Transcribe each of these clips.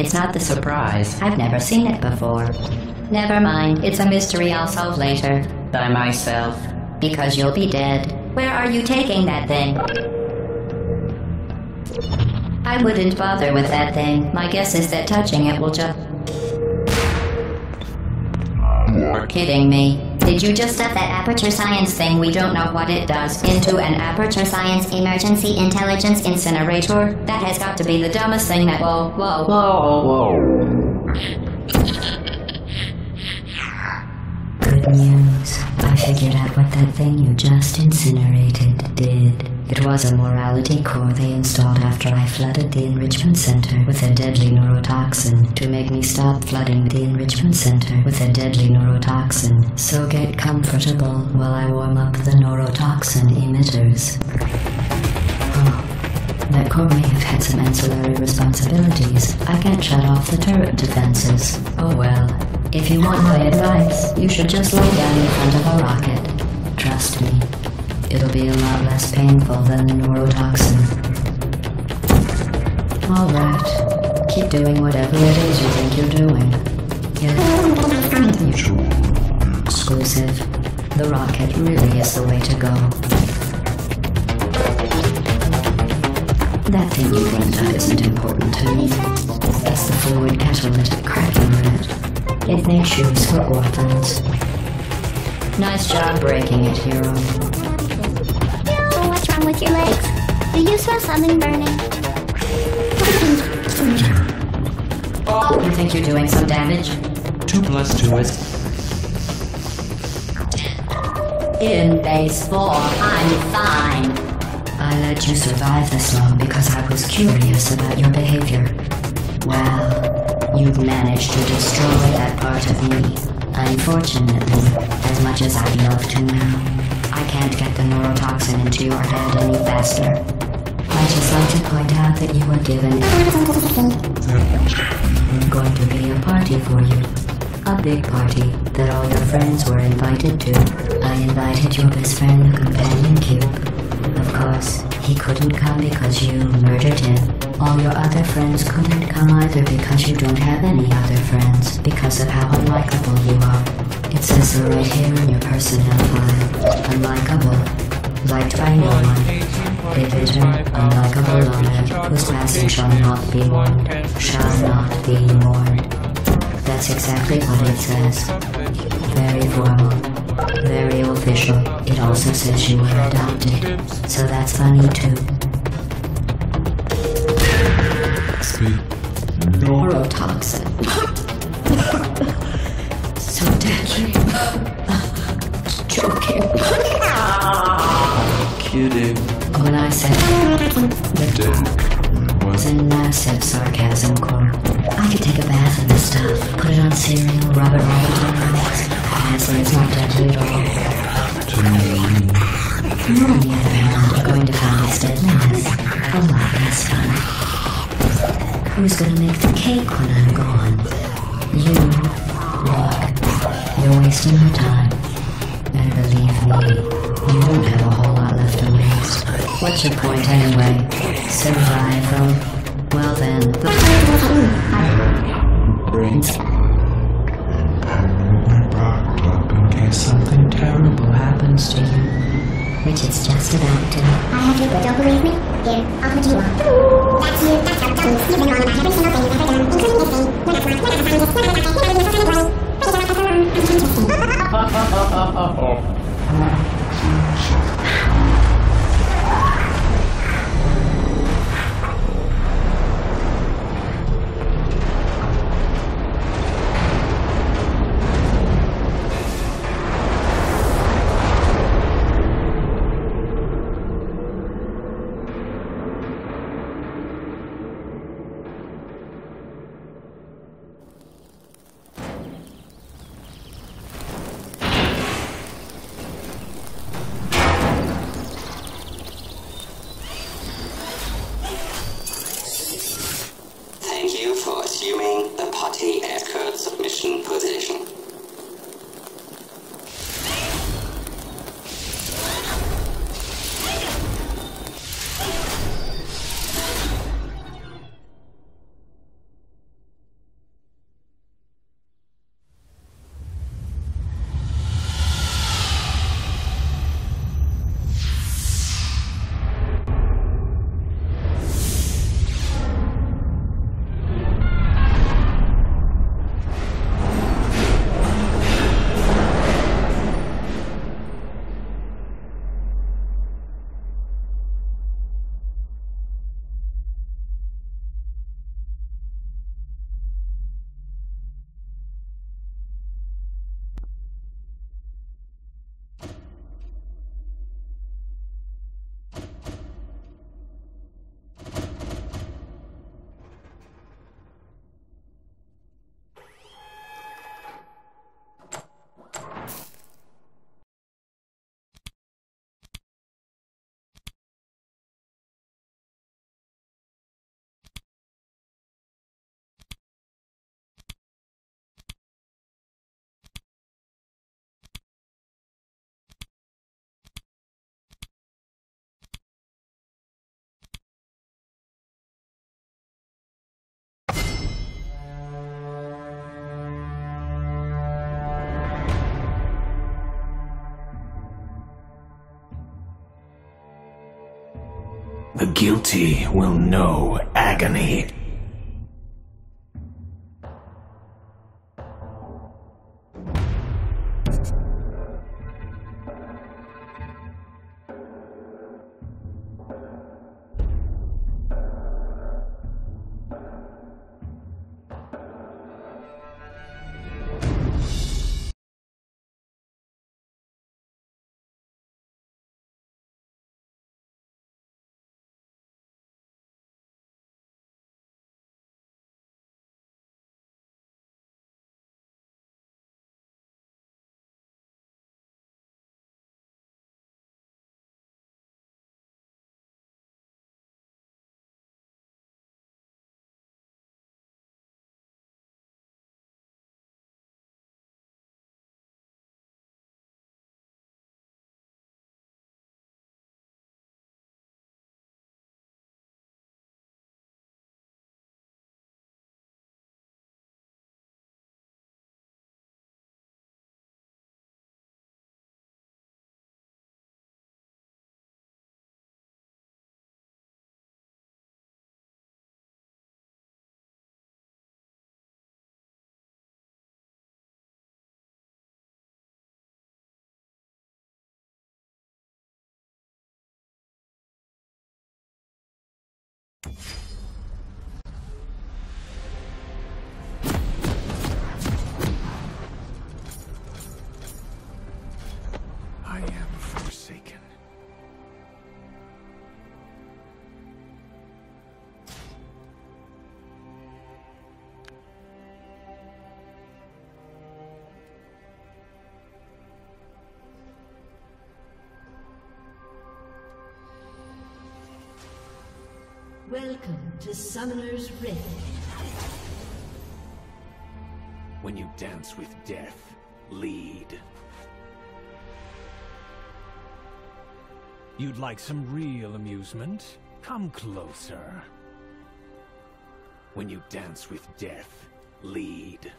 It's not the surprise. I've never seen it before. Never mind. It's a mystery I'll solve later. By myself. Because you'll be dead. Where are you taking that thing? I wouldn't bother with that thing. My guess is that touching it will just. You're kidding me. Did you just stuff that aperture science thing we don't know what it does into an aperture science emergency intelligence incinerator? That has got to be the dumbest thing that. Whoa, whoa, whoa, whoa. Good news. I figured out what that thing you just incinerated did. It was a morality core they installed after I flooded the enrichment center with a deadly neurotoxin to make me stop flooding the enrichment center with a deadly neurotoxin. So get comfortable while I warm up the neurotoxin emitters. Oh, that core may have had some ancillary responsibilities. I can't shut off the turret defenses. Oh well. If you want my advice, you should just lay down in front of a rocket. Trust me, it'll be a lot less painful than the neurotoxin. Alright, keep doing whatever it is you think you're doing. Yeah. Mutual. Exclusive. The rocket really is the way to go. That thing you brought up isn't important to me. It's the fluid catalytic cracking unit. It makes shoes for orphans. Nice job breaking it, hero. Oh, what's wrong with your legs? Do you smell something burning? You think you're doing some damage? Two plus two is In base four, I'm fine. I let you survive this long because I was curious about your behavior. Well, you've managed to destroy that part of me. Unfortunately, as much as I'd love to now, I can't get the neurotoxin into your head any faster. I'd just like to point out that you were given going to be a party for you. A big party that all your friends were invited to. I invited your best friend, the companion cube. Of course, he couldn't come because you murdered him. All your other friends couldn't come either because you don't have any other friends because of how unlikable you are. It says so right here in your personnel file. Unlikable. Liked by no one. A bitter, unlikable loner whose passing shall not be mourned. Shall not be mourned. That's exactly what it says. Very formal. Very official. It also says you were adopted. So that's funny too. Neurotoxin. so deadly. Joking. Kidding. When I said Dead. was in massive sarcasm core. I could take a bath in this stuff, put it on cereal, rub it all over my legs. Honestly, it's not deadly at all. You, on the other hand, are going to find its deadliness a lot less fun. Who's gonna make the cake when I'm gone? Wasting your time. And believe me, you don't have a whole lot left to waste. What's your point anyway? Survival. Well then, the Brains. Propped up in case something terrible happens to you. which it's just about to. I have you, but don't believe me? Here, I'll put you on. That's you, that's how dummies. You've been wrong about every single thing you've ever done, including this thing. You're not smart, you're not a scientist, you're not a doctor, you're not a scientist, you're not a scientist. I'm interesting. The Oh. Guilty will know agony. Welcome to Summoner's Rift. When you dance with death, lead. You'd like some real amusement? Come closer. When you dance with death, lead.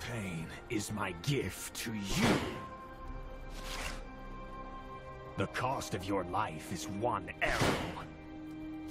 Pain is my gift to you. The cost of your life is one arrow.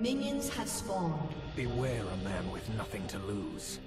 Minions have spawned. Beware a man with nothing to lose.